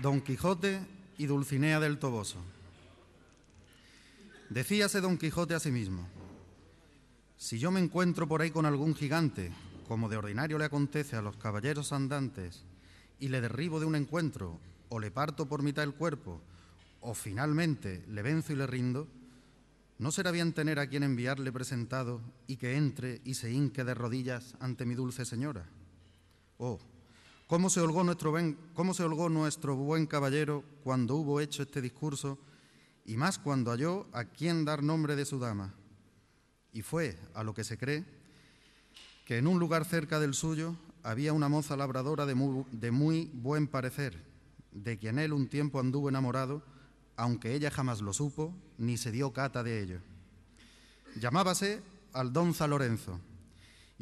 Don Quijote y Dulcinea del Toboso. Decíase Don Quijote a sí mismo, si yo me encuentro por ahí con algún gigante, como de ordinario le acontece a los caballeros andantes, y le derribo de un encuentro, o le parto por mitad el cuerpo, o finalmente le venzo y le rindo, ¿no será bien tener a quien enviarle presentado y que entre y se hinque de rodillas ante mi dulce señora? Oh, ¿Cómo se, holgó nuestro buen, ¿Cómo se holgó nuestro buen caballero cuando hubo hecho este discurso y más cuando halló a quien dar nombre de su dama? Y fue, a lo que se cree, que en un lugar cerca del suyo había una moza labradora de muy, de muy buen parecer, de quien él un tiempo anduvo enamorado, aunque ella jamás lo supo ni se dio cata de ello. Llamábase Aldonza Lorenzo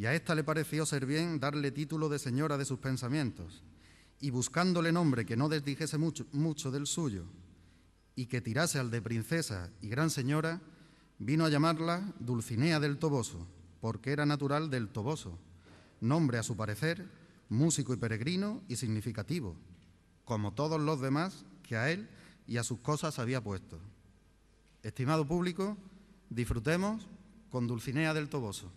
y a ésta le pareció ser bien darle título de señora de sus pensamientos, y buscándole nombre que no desdijese mucho, mucho del suyo, y que tirase al de princesa y gran señora, vino a llamarla Dulcinea del Toboso, porque era natural del Toboso, nombre a su parecer músico y peregrino y significativo, como todos los demás que a él y a sus cosas había puesto. Estimado público, disfrutemos con Dulcinea del Toboso.